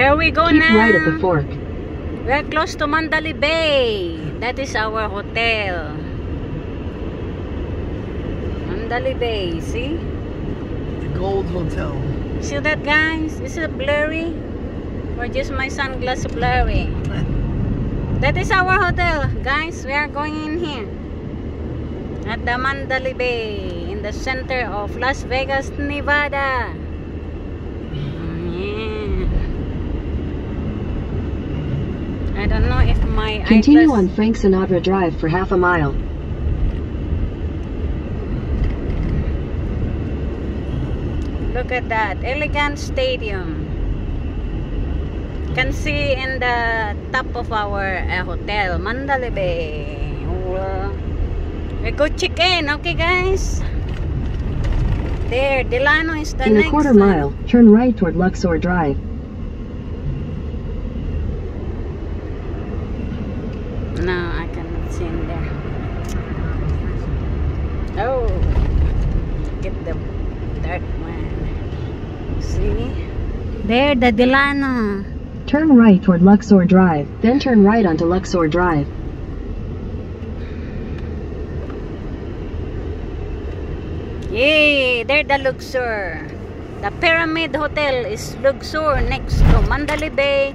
Here we go Keep now. right at the fork. We're close to Mandalay Bay. That is our hotel. Mandalay Bay, see? The Gold Hotel. See that guys? Is it blurry? Or just my sunglass blurry? That is our hotel. Guys, we are going in here. At the Mandalay Bay. In the center of Las Vegas, Nevada. Mm, yeah. I don't know if my Continue on Frank Sinatra Drive for half a mile. Look at that elegant stadium. Can see in the top of our uh, hotel, Mandalay Bay. Well, we go check in, okay, guys? There, Delano is the In next a quarter mile, turn right toward Luxor Drive. No, I cannot see in there. Oh, get the dark one. See? There, the Delano. Turn right toward Luxor Drive, then turn right onto Luxor Drive. Yay! There the Luxor. The Pyramid Hotel is Luxor next to Mandalay Bay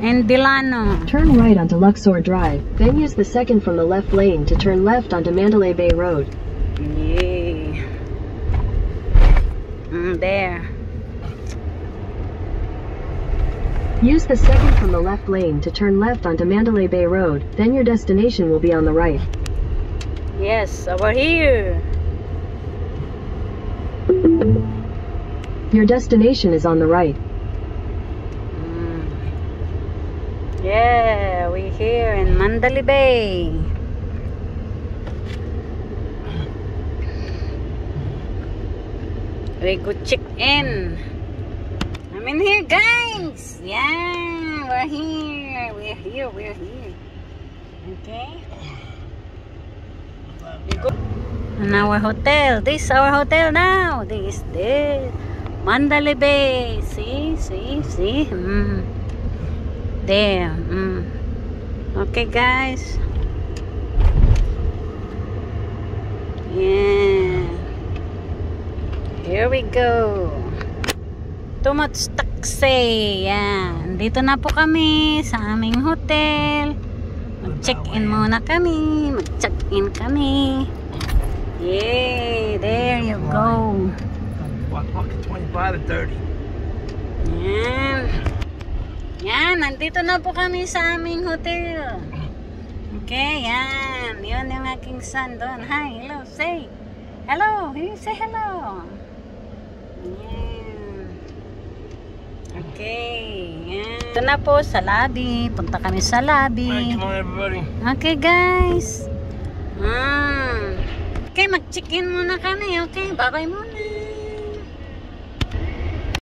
and Delano. Turn right onto Luxor Drive, then use the second from the left lane to turn left onto Mandalay Bay Road. Yay! Mm, there. Use the second from the left lane to turn left onto Mandalay Bay Road, then your destination will be on the right. Yes, over here. Your destination is on the right. Mm. Yeah, we here in Mandalay Bay. We go check in. I'm in here, guys. Yeah, we're here. We're here. We're here. Okay. We go. And our hotel. This is our hotel now. This this. Mandalay Bay. See, see, see. Mm. There. Mm. Okay, guys. Yeah. Here we go. Too much taxi. Yan. Dito na po kami sa aming hotel. Mag-check-in muna kami. Mag-check-in kami. Yay! There you go. Walk, walking 25 to 30. Yan. Yan, nandito na po kami sa aming hotel. Okay, yan. Yun yung aking son doon. Hi, hello, say. Hello, you say hello. Yan. Okay, yan. Ito na po sa lobby. Punta kami sa lobby. come on, everybody. Okay, guys. Ah. Okay, mag-check-in muna kami. Okay, bye-bye muna.